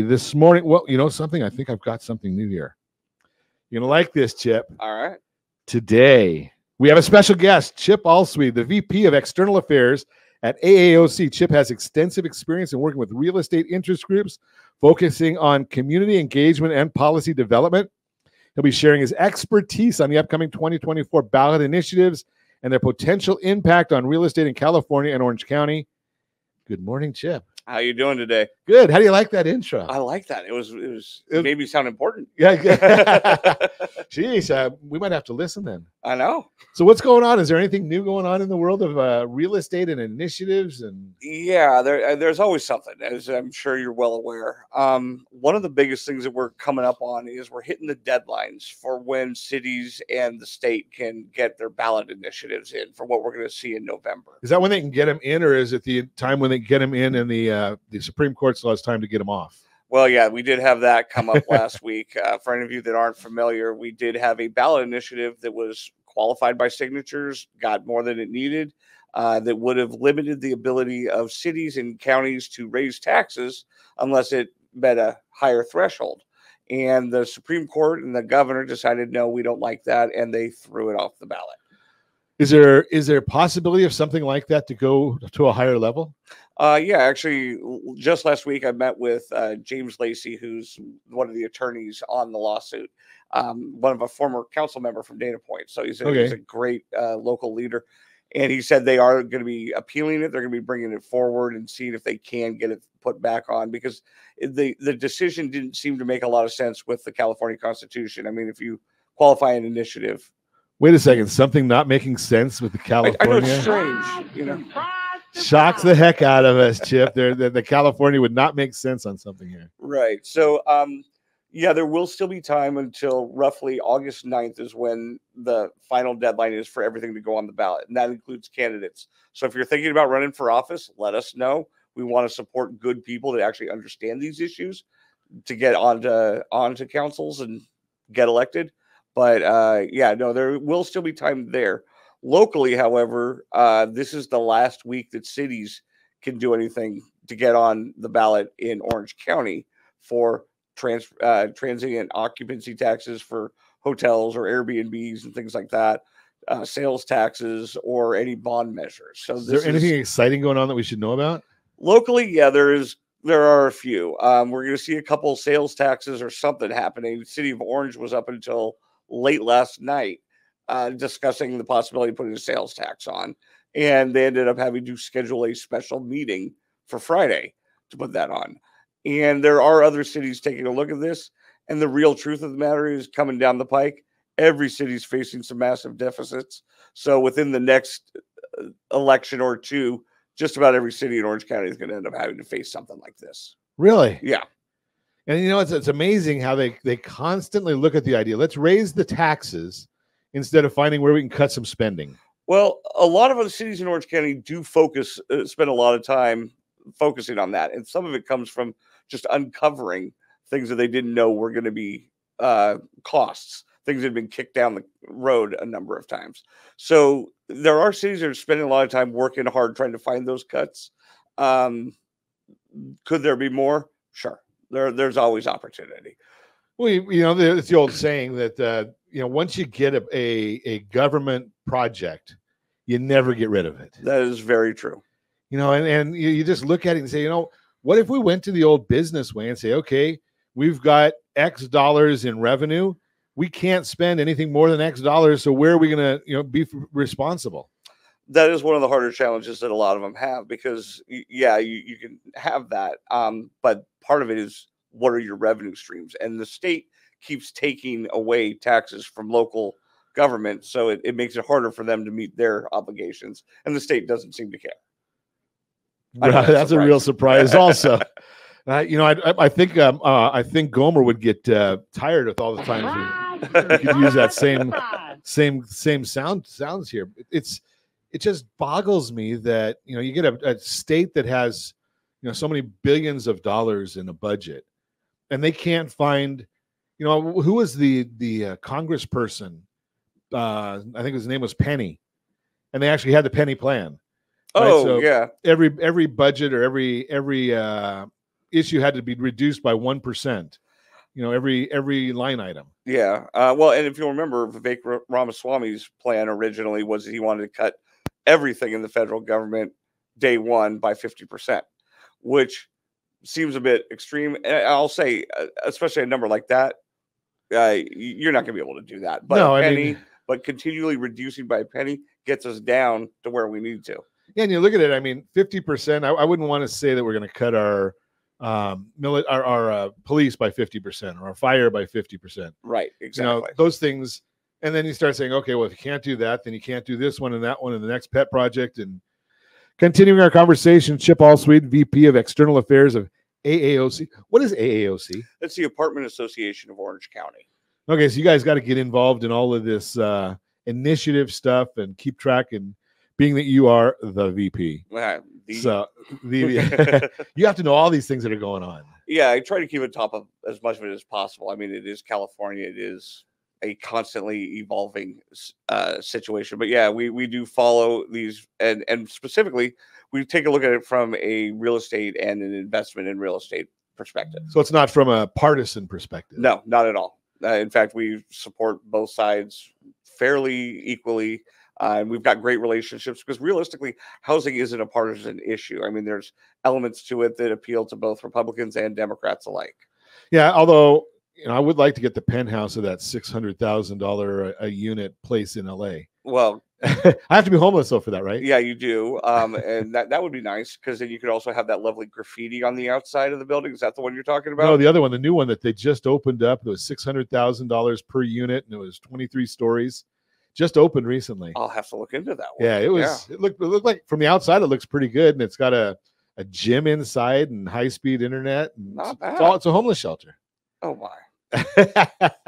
This morning, well, you know something? I think I've got something new here. You're gonna like this, Chip. All right. Today, we have a special guest, Chip Ahlswede, the VP of External Affairs at AAOC. Chip has extensive experience in working with real estate interest groups, focusing on community engagement and policy development. He'll be sharing his expertise on the upcoming 2024 ballot initiatives and their potential impact on real estate in California and Orange County. Good morning, Chip. How you doing today? Good. How do you like that intro? I like that. It was it was It- made me sound important. yeah. Jeez, uh, we might have to listen then. I know. So, what's going on? Is there anything new going on in the world of uh, real estate and initiatives? And Yeah, there uh, there's always something, as I'm sure you're well aware. Um, one of the biggest things that we're coming up on is we're hitting the deadlines for when cities and the state can get their ballot initiatives in for what we're going to see in November. is that when they can get them in, or is it the time when they get them in and the uh, the Supreme Court still has time to get them off? Well, yeah, we did have that come up last week. Uh, for any of you that aren't familiar, we did have a ballot initiative that was qualified by signatures, got more than it needed, uh, that would have limited the ability of cities and counties to raise taxes unless it met a higher threshold. And the Supreme Court and the governor decided, no, we don't like that, and they threw it off the ballot. Is there is there a possibility of something like that to go to a higher level? Uh, yeah, actually, just last week I met with uh, James Lacey, who's one of the attorneys on the lawsuit, um, one of a former council member from Dana Point. So he's a, he's a great uh, local leader, and he said they are going to be appealing it. They're going to be bringing it forward and seeing if they can get it put back on because the the decision didn't seem to make a lot of sense with the California Constitution. I mean, if you qualify an initiative, Wait a second, something not making sense with the I, I know California it's strange, you know. Shocks the heck out of us, Chip. There, the, the California would not make sense on something here. Right. So, um, yeah, there will still be time until roughly August 9th is when the final deadline is for everything to go on the ballot. And that includes candidates. So if you're thinking about running for office, let us know. We want to support good people that actually understand these issues to get onto onto councils and get elected. But uh, yeah, no, there will still be time there. Locally, however, uh, this is the last week that cities can do anything to get on the ballot in Orange County for trans uh, transient occupancy taxes for hotels or Airbnbs and things like that, uh, sales taxes or any bond measures. So Is there anything is- exciting going on that we should know about? locally, yeah, there is. There are a few. Um, we're going to see a couple sales taxes or something happening. The city of Orange was up until late last night uh, discussing the possibility of putting a sales tax on, and they ended up having to schedule a special meeting for Friday to put that on. And there are other cities taking a look at this. And the real truth of the matter is coming down the pike. Every city's facing some massive deficits. So within the next uh, election or two, just about every city in Orange County is going to end up having to face something like this. Really? Yeah. And you know, it's it's amazing how they they constantly look at the idea. Let's raise the taxes instead of finding where we can cut some spending. Well, a lot of other cities in Orange County do focus, uh, spend a lot of time focusing on that, and some of it comes from just uncovering things that they didn't know were going to be uh, costs, things that had been kicked down the road a number of times. So there are cities that are spending a lot of time working hard trying to find those cuts. Um, could there be more? Sure, there there's always opportunity. Well, you, you know, it's the old saying that uh, you know once you get a, a a government project, you never get rid of it. That is very true. You know, and and you, you just look at it and say, you know, what if we went to the old business way and say, okay, we've got X dollars in revenue, we can't spend anything more than X dollars, so where are we going to you know be responsible? that is one of the harder challenges that a lot of them have because yeah you, you can have that um, but part of it is what are your revenue streams and the state keeps taking away taxes from local government so it, it makes it harder for them to meet their obligations and the state doesn't seem to care Right, that's that's a real surprise, also. Uh, you know, I, I, think um, uh, I think Gomer would get uh, tired with all the times we, we could use that same same same sound sounds here. It's it just boggles me that you know you get a, a state that has you know so many billions of dollars in a budget, and they can't find you know who was the the uh, congressperson? Uh, I think his name was Penny, and they actually had the Penny plan. Right, oh so- yeah Every every budget or every every uh, issue had to be reduced by one percent. You know, every every line item. Yeah. Uh, well, and if you remember, Vivek Ra- Ramaswamy's plan originally was he wanted to cut everything in the federal government day one by 50%, which seems a bit extreme. I'll say, uh, especially a number like that, uh, you're not going to be able to do that. But No, penny, mean- but continually reducing by a penny gets us down to where we need to. Yeah, and you look at it. I mean, fifty percent. I, I wouldn't want to say that we're going to cut our um mili- our, our uh, police by fifty percent or our fire by fifty percent. Right. You Exactly. know those things, and then you start saying, okay, well, if you can't do that, then you can't do this one and that one and the next pet project. And continuing our conversation, Chip Ahlswede, VP of External Affairs of AAOC. What is AAOC? That's the Apartment Association of Orange County. Okay, so you guys got to get involved in all of this uh, initiative stuff and keep track. And being that you are the VP, Uh, the- so the you have to know all these things that are going on. yeah, I try to keep on top of as much of it as possible. I mean, it is California; it is a constantly evolving uh, situation. But yeah, we we do follow these, and and specifically, we take a look at it from a real estate and an investment in real estate perspective. So it's not from a partisan perspective. No, not at all. Uh, in fact, we support both sides fairly equally. Uh, and we've got great relationships because realistically, housing isn't a partisan issue. I mean, there's elements to it that appeal to both Republicans and Democrats alike. Yeah, although you know, I would like to get the penthouse of that six hundred thousand dollar a unit place in LA. Well, I have to be homeless though for that, right? yeah, you do, um, and that that would be nice because then you could also have that lovely graffiti on the outside of the building. Is that the one you're talking about? No, the other one, the new one that they just opened up, it was six hundred thousand dollars per unit, and it was twenty three stories. Just opened recently. I'll have to look into that one. Yeah, it was. It looked. It looked like from the outside, it looks pretty good, and it's got a a gym inside and high speed internet. And Not it's, bad. it's all, it's a homeless shelter. Oh my. Uh,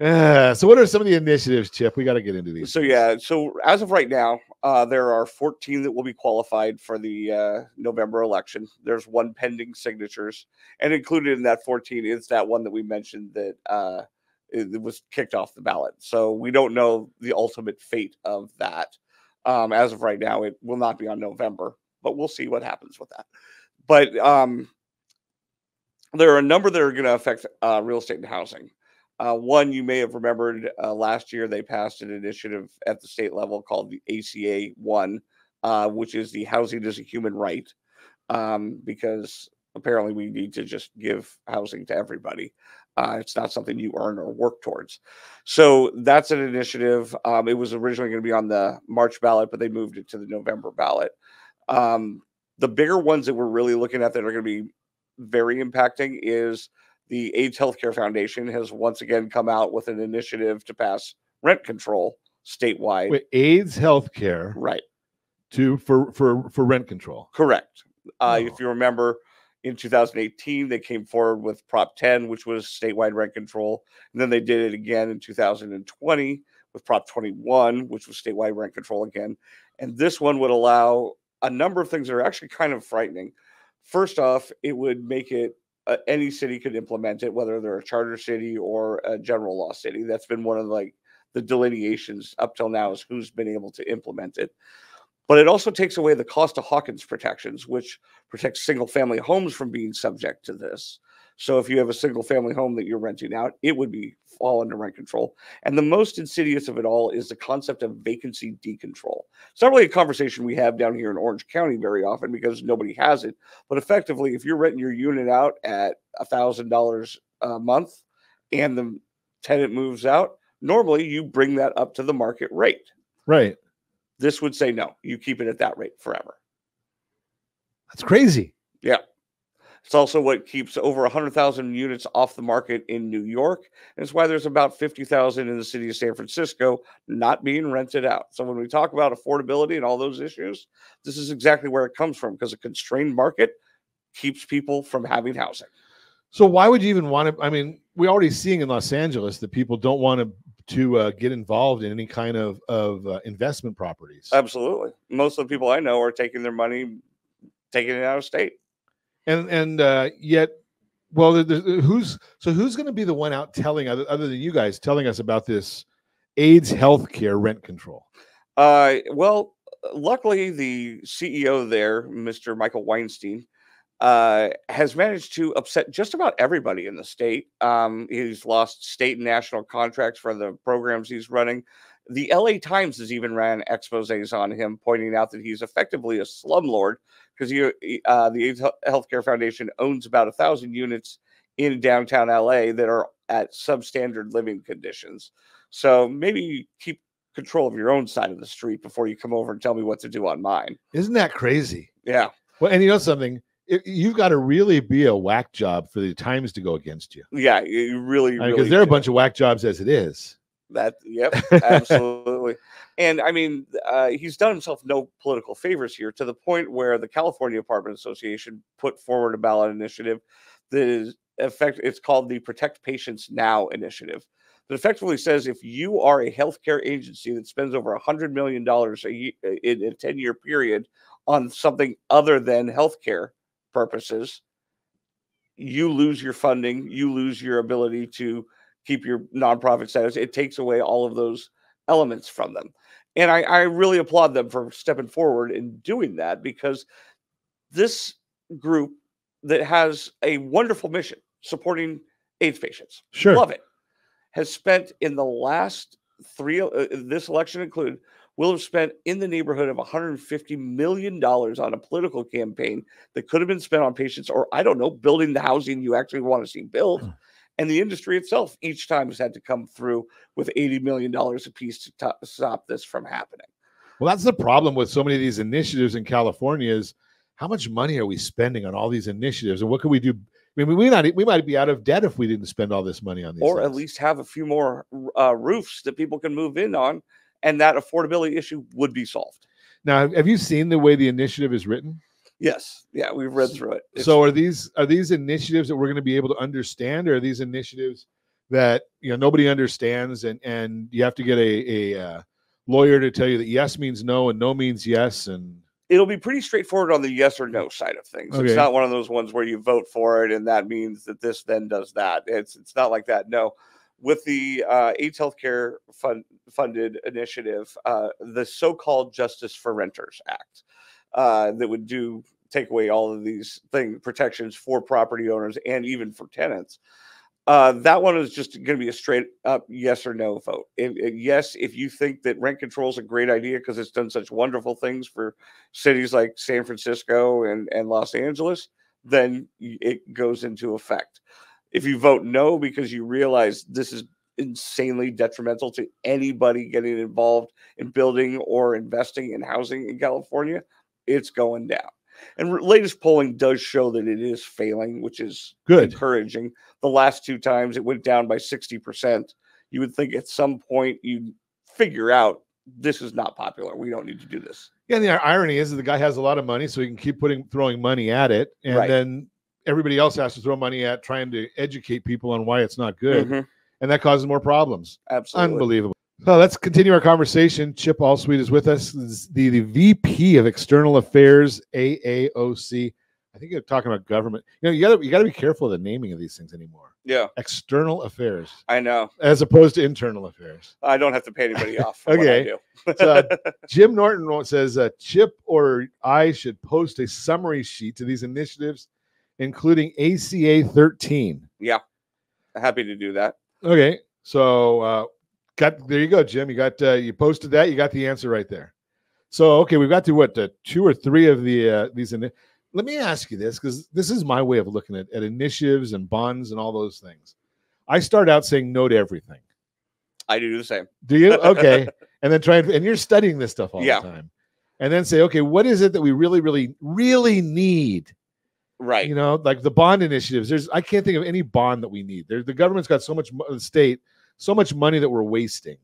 so, what are some of the initiatives, Chip? We got to get into these. So yeah, so as of right now, uh, there are 14 that will be qualified for the uh, November election. There's one pending signatures, and included in that 14 is that one that we mentioned that uh, it, was kicked off the ballot. So we don't know the ultimate fate of that. Um, as of right now, it will not be on November, but we'll see what happens with that. But um, there are a number that are going to affect uh, real estate and housing. Uh, one you may have remembered uh, last year they passed an initiative at the state level called the ACA One, uh, which is the housing is a human right, um, because apparently we need to just give housing to everybody. Uh, it's not something you earn or work towards. So that's an initiative. Um, it was originally going to be on the March ballot, but they moved it to the November ballot. Um, the bigger ones that we're really looking at that are going to be very impacting is the AIDS Healthcare Foundation has once again come out with an initiative to pass rent control statewide. Wait, AIDS healthcare Right, to for for for rent control. correct. Uh, Oh. If you remember, in 2018, they came forward with Prop 10, which was statewide rent control. And then they did it again in 2020 with Prop 21, which was statewide rent control again. And this one would allow a number of things that are actually kind of frightening. First off, it would make it uh, any city could implement it, whether they're a charter city or a general law city. That's been one of like the delineations up till now is who's been able to implement it. But it also takes away the Costa-Hawkins protections, which protects single family homes from being subject to this. So if you have a single family home that you're renting out, it would be fall under rent control. And the most insidious of it all is the concept of vacancy decontrol. It's not really a conversation we have down here in Orange County very often because nobody has it. But effectively, if you're renting your unit out at a thousand dollars a month and the tenant moves out, normally you bring that up to the market rate. Right. This would say no, you keep it at that rate forever. That's crazy. It's also what keeps over 100,000 units off the market in New York. And it's why there's about 50,000 in the city of San Francisco not being rented out. So when we talk about affordability and all those issues, this is exactly where it comes from because a constrained market keeps people from having housing. So why would you even want to? I mean, we're already seeing in Los Angeles that people don't want to to uh, get involved in any kind of of uh, investment properties. Absolutely. Most of the people I know are taking their money, taking it out of state. And and uh, yet, well, who's so who's going to be the one out telling other, other than you guys telling us about this AIDS healthcare rent control? Uh, well, luckily, the CEO there, Mr. Michael Weinstein, uh, has managed to upset just about everybody in the state. Um, he's lost state and national contracts for the programs he's running. The LA Times has even ran exposés on him, pointing out that he's effectively a slumlord because uh, the AIDS Healthcare Foundation owns about a thousand units in downtown LA that are at substandard living conditions. So maybe keep control of your own side of the street before you come over and tell me what to do on mine. Isn't that crazy? Yeah. Well, and you know something? It, you've got to really be a whack job for the Times to go against you. Yeah, you really, because really they're a bunch of whack jobs as it is. That, yep, absolutely. and I mean, uh, he's done himself no political favors here to the point where the California Apartment Association put forward a ballot initiative that is effect. It's called the Protect Patients Now initiative. That effectively says if you are a healthcare agency that spends over a hundred million dollars a year in a ten-year period on something other than healthcare purposes, you lose your funding, you lose your ability to keep your nonprofit status. It takes away all of those elements from them. And I, I really applaud them for stepping forward and doing that because this group that has a wonderful mission supporting AIDS patients, Sure. love it, has spent in the last three, uh, this election included, will have spent in the neighborhood of 150 million dollars on a political campaign that could have been spent on patients, or I don't know, building the housing you actually want to see built. And the industry itself each time has had to come through with 80 million dollars a piece to to stop this from happening. Well, that's the problem with so many of these initiatives in California is how much money are we spending on all these initiatives, and what can we do? I mean, we not we might be out of debt if we didn't spend all this money on these, or at least have a few more uh, roofs that people can move in on, and that affordability issue would be solved. Now, have you seen the way the initiative is written? Yes, yeah, we've read through it. It's- so, are these are these initiatives that we're going to be able to understand, or are these initiatives that you know nobody understands, and and you have to get a a uh, lawyer to tell you that yes means no and no means yes, and it'll be pretty straightforward on the yes or no side of things. Okay. It's not one of those ones where you vote for it and that means that this then does that. It's it's not like that. No. With the uh, AIDS Healthcare fund, funded initiative, uh, the so-called Justice for Renters Act, uh, that would do take away all of these thing protections for property owners and even for tenants. Uh, that one is just going to be a straight up yes or no vote. If, if- yes, if you think that rent control is a great idea because it's done such wonderful things for cities like San Francisco and, and Los Angeles, then it goes into effect. If you vote no because you realize this is insanely detrimental to anybody getting involved in building or investing in housing in California, it's going down. And latest polling does show that it is failing, which is good. encouraging. The last two times it went down by 60%. You would think at some point you'd figure out this is not popular. We don't need to do this. Yeah, and the irony is that the guy has a lot of money, so he can keep putting throwing money at it, and Right. then everybody else has to throw money at trying to educate people on why it's not good, Mhm, and that causes more problems. Absolutely. Unbelievable. So let's continue our conversation. Chip Ahlswede is with us, is the, the VP of External Affairs, AAOC. I think you're talking about government. You know, you gotta you gotta be careful of the naming of these things anymore. Yeah, External affairs I know. as opposed to internal affairs. I don't have to pay anybody off. For what I Okay. So, Jim Norton says uh, Chip or I should post a summary sheet to these initiatives, including ACA 13. Yeah. Happy to do that. Okay, so uh, got there you go, Jim. You got uh, you posted that. You got the answer right there. So okay, we've got to what uh, two or three of the uh, these. Ini- Let me ask you this because this is my way of looking at, at initiatives and bonds and all those things. I start out saying no to everything. I do the same. Do you? Okay. and then try and, and you're studying this stuff all Yeah. the time. And then say, okay, what is it that we really, really, really need? Right. You know, like the bond initiatives. There's I can't think of any bond that we need. There, the government's got so much the state, so much money that we're wasting.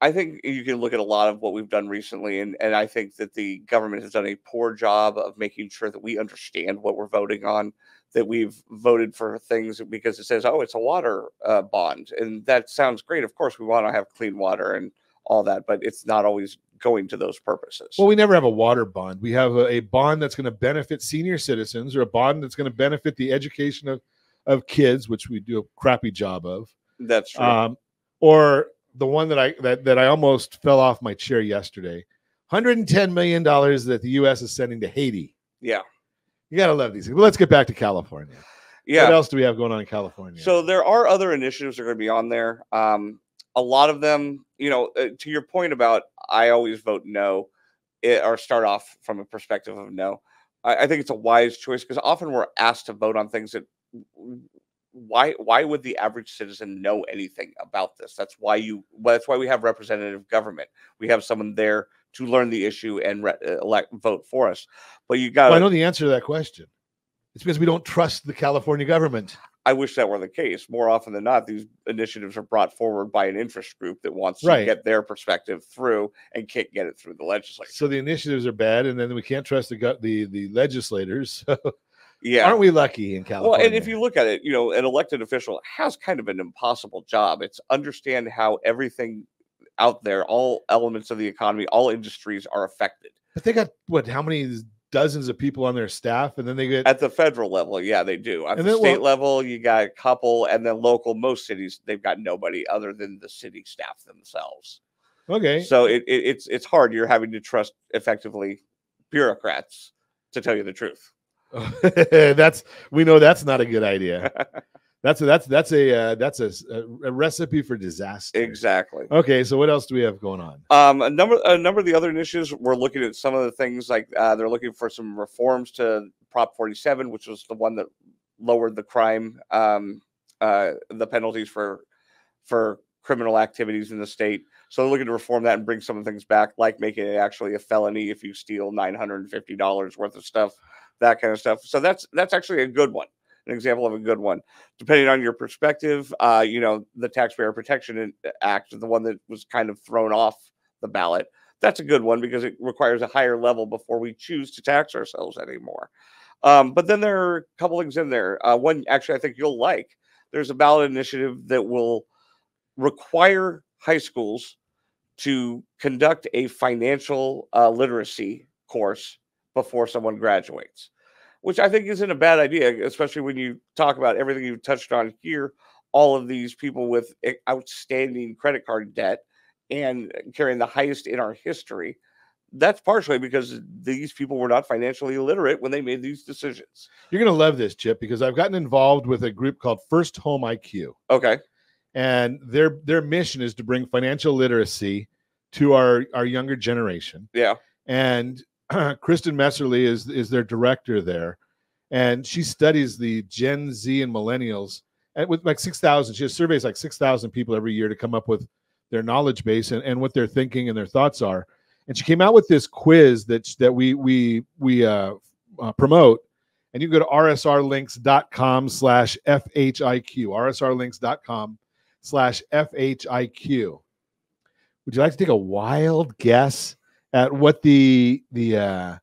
I think you can look at a lot of what we've done recently, and, and I think that the government has done a poor job of making sure that we understand what we're voting on, that we've voted for things because it says, oh, it's a water uh, bond. And that sounds great. Of course, we want to have clean water and all that, but it's not always going to those purposes. Well, we never have a water bond. We have a, a bond that's going to benefit senior citizens, or a bond that's going to benefit the education of of kids, which we do a crappy job of. That's true. um, or the one that I that, that I almost fell off my chair yesterday. 110 million dollars that the US is sending to Haiti. yeah. You gotta love these. Well, let's get back to California. Yeah. What else do we have going on in California? So there are other initiatives that are going to be on there. Um, a lot of them, you know, uh, to your point about I always vote no, it, or start off from a perspective of no. I, I think it's a wise choice because often we're asked to vote on things that why why would the average citizen know anything about this? That's why you well, that's why we have representative government. We have someone there to learn the issue and re- uh, elect vote for us. But you got well, I know the answer to that question. It's because we don't trust the California government. I wish that were the case. More often than not, these initiatives are brought forward by an interest group that wants to get their perspective through and can't get it through the legislature. So the initiatives are bad, and then we can't trust the the the legislators. Yeah. Aren't we lucky in California? Well, and if you look at it, you know, an elected official has kind of an impossible job. It's understand how everything out there, all elements of the economy, all industries are affected. but they got what? How many dozens of people on their staff, and then they get At the federal level, yeah, they do. At the then, state well- level, you got a couple, and then local, most cities, they've got nobody other than the city staff themselves. okay. So it, it, it's it's hard. You're having to trust effectively bureaucrats to tell you the truth. that's we know that's not a good idea. That's a, that's that's a uh, that's a recipe for disaster. Exactly. Okay, so what else do we have going on? Um, a number a number of the other initiatives we're looking at some of the things like uh, they're looking for some reforms to Prop 47, which was the one that lowered the crime um, uh, the penalties for for criminal activities in the state. So they're looking to reform that and bring some of the things back, like making it actually a felony if you steal nine hundred and fifty dollars worth of stuff, that kind of stuff. So that's that's actually a good one, an example of a good one. Depending on your perspective, uh, you know, the Taxpayer Protection Act, the one that was kind of thrown off the ballot, that's a good one because it requires a higher level before we choose to tax ourselves anymore. Um, but then there are a couple things in there. Uh, one actually I think you'll like. There's a ballot initiative that will require high schools to conduct a financial uh, literacy course before someone graduates, which I think isn't a bad idea, especially when you talk about everything you've touched on here. All of these people with e- outstanding credit card debt and carrying the highest in our history. That's partially because these people were not financially illiterate when they made these decisions. You're gonna love this, Chip, because I've gotten involved with a group called First Home IQ. Okay. and their their mission is to bring financial literacy to our our younger generation Yeah. and kristen messerly is is their director there and she studies the gen z and millennials and with like 6000 she has surveys like 6000 people every year to come up with their knowledge base and, and what they're thinking and their thoughts are and she came out with this quiz that that we we we uh, uh, promote and you can go to rsrlinks.com slash fhiq rsrlinks.com slash FHIQ. Would you like to take a wild guess at what the the uh,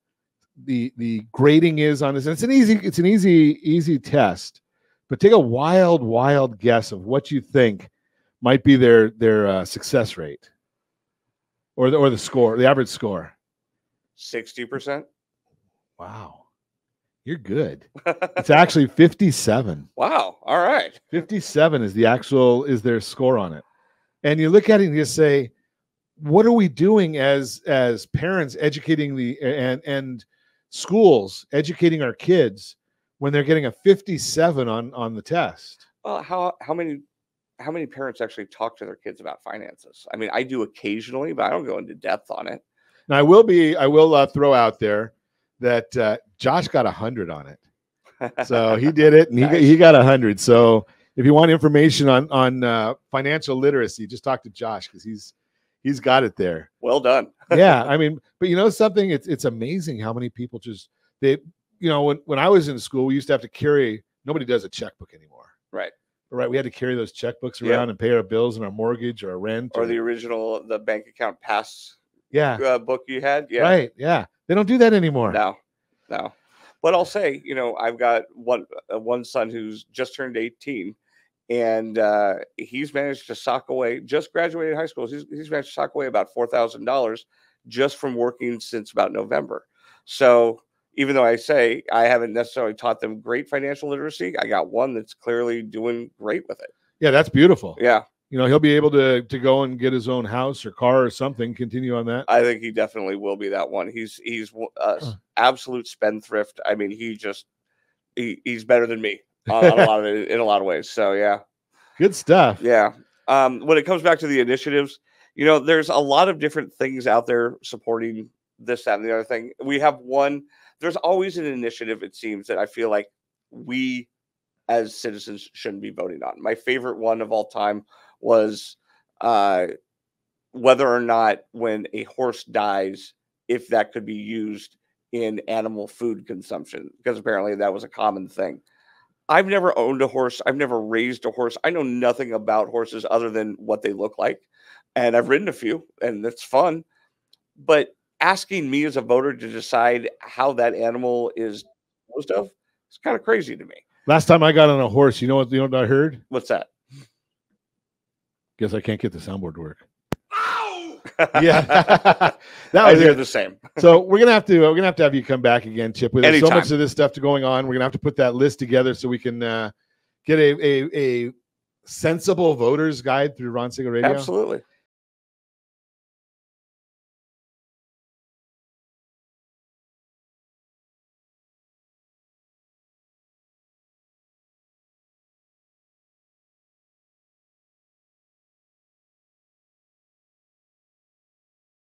the the grading is on this? And it's an easy it's an easy easy test, but take a wild wild guess of what you think might be their their uh, success rate or the or the score the average score. 60%. Wow, you're good. It's actually 57. wow. All right. 57 is the actual is their score on it and you look at it and you say what are we doing as as parents educating the and and schools educating our kids when they're getting a 57 on on the test Well, how how many how many parents actually talk to their kids about finances? I mean, I do occasionally, but I don't go into depth on it. now i will be i will uh, throw out there that uh, josh got a 100 on it so he did it and he, got, Nice. he got a 100 so if you want information on on uh, financial literacy just talk to josh because he's he's got it there well done. yeah i mean but you know something it's it's amazing how many people just they you know when, when i was in school we used to have to carry nobody does a checkbook anymore Right. right we had to carry those checkbooks Yeah. around and pay our bills and our mortgage or our rent Or the original the bank account pass yeah uh, book you had. Yeah. right yeah they don't do that anymore No, no. But I'll say, you know, I've got one uh, one son who's just turned 18, and uh, he's managed to sock away. Just graduated high school. He's, he's managed to sock away about four thousand dollars just from working since about November. So even though I say I haven't necessarily taught them great financial literacy, I got one that's clearly doing great with it. yeah that's beautiful Yeah, you know he'll be able to to go and get his own house or car or something. Continue on that. I think he definitely will be that one. He's he's a Huh. absolute spendthrift. I mean, he just he, he's better than me on, on a lot of it, in a lot of ways. So yeah, Good stuff. yeah. Um, when it comes back to the initiatives, you know, there's a lot of different things out there supporting this, that, and the other thing. We have one. There's always an initiative. It seems that I feel like we as citizens shouldn't be voting on. My favorite one of all time was uh, whether or not when a horse dies, if that could be used in animal food consumption, because apparently that was a common thing. I've never owned a horse. I've never raised a horse. I know nothing about horses other than what they look like. And I've ridden a few, and it's fun. But asking me as a voter to decide how that animal is disposed of is kind of crazy to me. Last time I got on a horse, you know what? You know what I heard? What's that? Guess I can't get the soundboard to work. Yeah, that I was the same. So we're gonna have to we're gonna have to have you come back again, Chip. There's so much of this stuff to going on. We're gonna have to put that list together so we can uh, get a, a a sensible voters guide through Ron Siegel Radio. Absolutely.